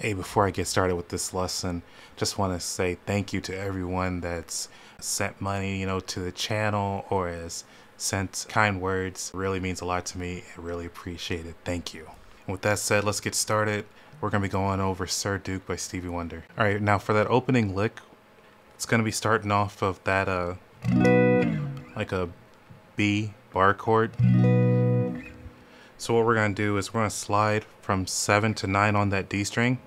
Hey, before I get started with this lesson, just want to say thank you to everyone that's sent money, you know, to the channel or has sent kind words. It really means a lot to me. I really appreciate it. Thank you. And with that said, let's get started. We're going to be going over Sir Duke by Stevie Wonder. All right, now for that opening lick, it's going to be starting off of that, uh, like a B bar chord. So what we're going to do is we're to slide from 7 to 9 on that D string.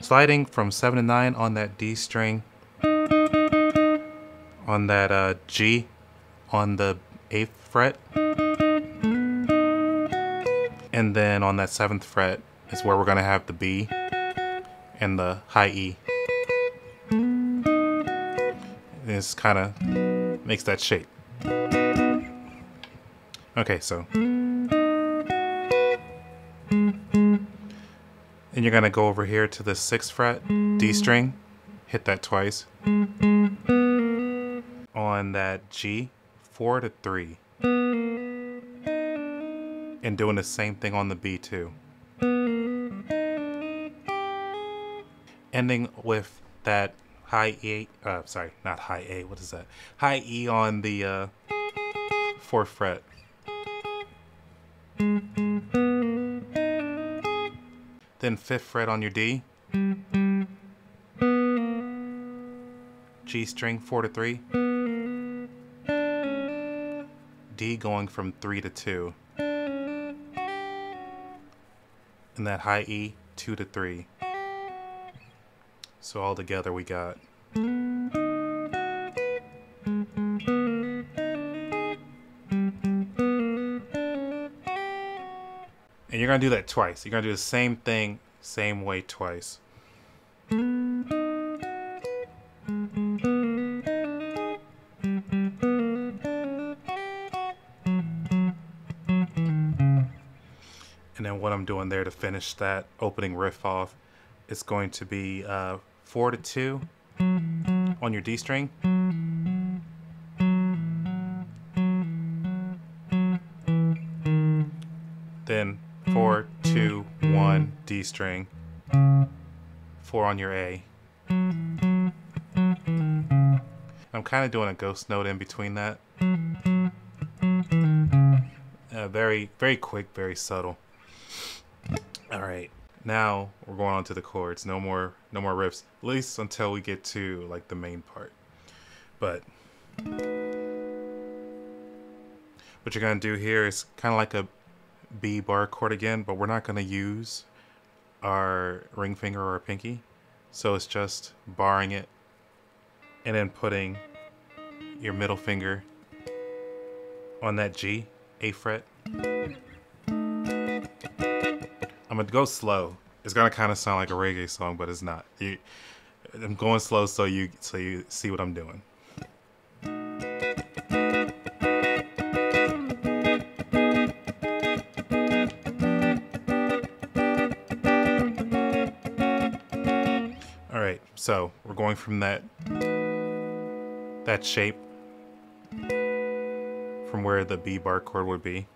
Sliding from 7 to 9 on that D string. On that uh, G on the 8th fret. And then on that 7th fret is where we're going to have the B and the high E. This kind of makes that shape. Okay, so. And you're gonna go over here to the sixth fret, D string, hit that twice. On that G, four to three. And doing the same thing on the B too. Ending with that high E, uh, sorry, not high A, what is that? High E on the uh, fourth fret. Then fifth fret on your D. G string, four to three. D going from three to two. And that high E, two to three. So all together we got And you're gonna do that twice. You're gonna do the same thing, same way twice. And then what I'm doing there to finish that opening riff off is going to be uh, 4 to 2 on your D string. Then 4, 2, 1, D string. 4 on your A. I'm kind of doing a ghost note in between that. Uh, very, very quick, very subtle. All right, now we're going on to the chords. No more, no more riffs. At least until we get to like the main part. But what you're gonna do here is kind of like a B bar chord again, but we're not gonna use our ring finger or pinky. So it's just barring it and then putting your middle finger on that G, A fret. I'm gonna go slow. It's gonna kind of sound like a reggae song, but it's not. You, I'm going slow so you so you see what I'm doing. All right, so we're going from that that shape from where the B bar chord would be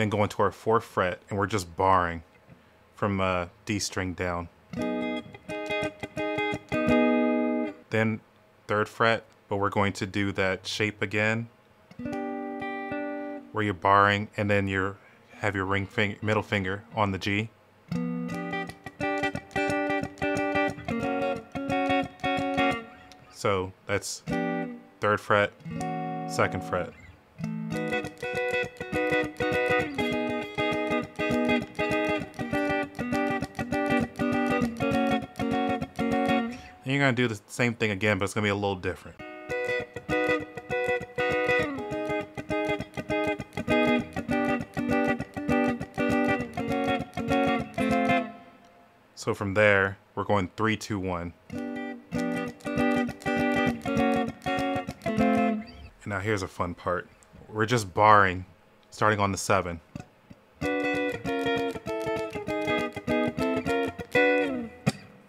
then go into our fourth fret, and we're just barring from uh, D string down. Then third fret, but we're going to do that shape again, where you're barring, and then you have your ring finger, middle finger on the G. So that's third fret, second fret. And you're gonna do the same thing again, but it's gonna be a little different. So from there, we're going three, two, one. And now here's a fun part. We're just barring, starting on the seven.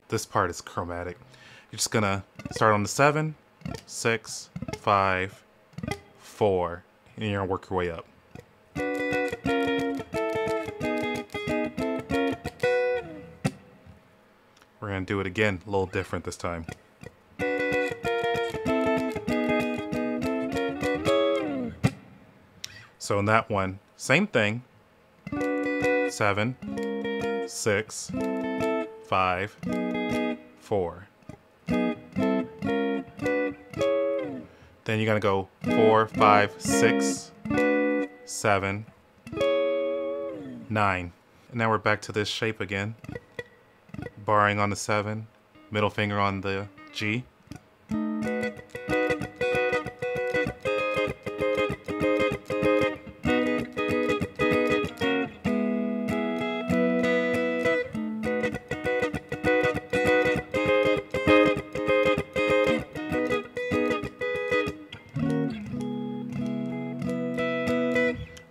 This part is chromatic. You're just gonna start on the seven, six, five, four. and you're gonna work your way up. We're gonna do it again, a little different this time. So in that one, same thing. Seven, six, five, four. Then you're gonna go four, five, six, seven, nine. And now we're back to this shape again. Barring on the seven, middle finger on the G.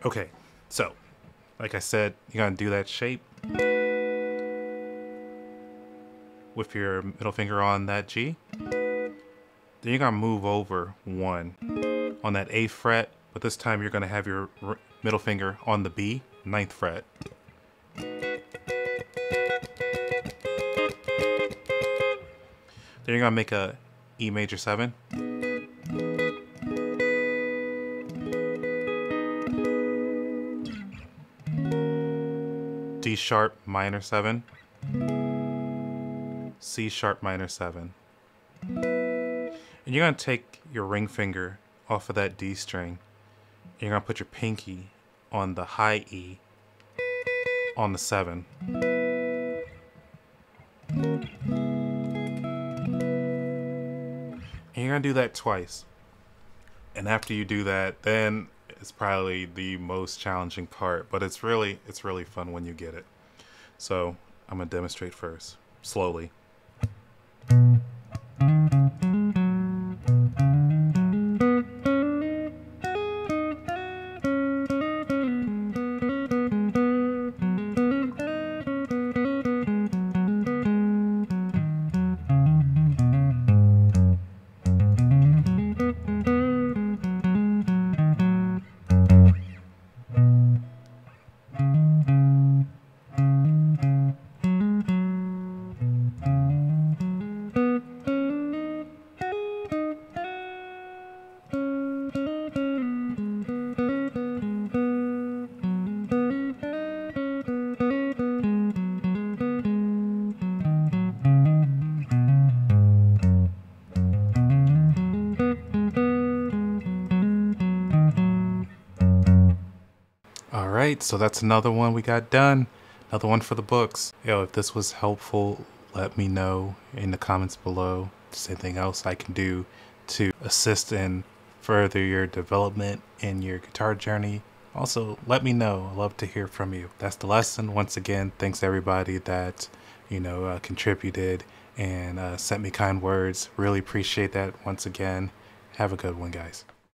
Okay, so like I said, you're gonna do that shape with your middle finger on that G. Then you're gonna move over one on that A fret, but this time you're gonna have your middle finger on the B, ninth fret. Then you're gonna make a E major seven. Sharp minor 7, C sharp minor 7. And you're going to take your ring finger off of that D string. And you're going to put your pinky on the high E on the 7. And you're going to do that twice. And after you do that, then is probably the most challenging part, but it's really it's really fun when you get it. So I'm gonna demonstrate first, slowly. Right, so that's another one we got done. Another one for the books. Yo, if this was helpful, let me know in the comments below. If anything else I can do to assist in further your development in your guitar journey. Also, let me know. i love to hear from you. That's the lesson. Once again, thanks everybody that, you know, uh, contributed and uh, sent me kind words. Really appreciate that once again. Have a good one, guys.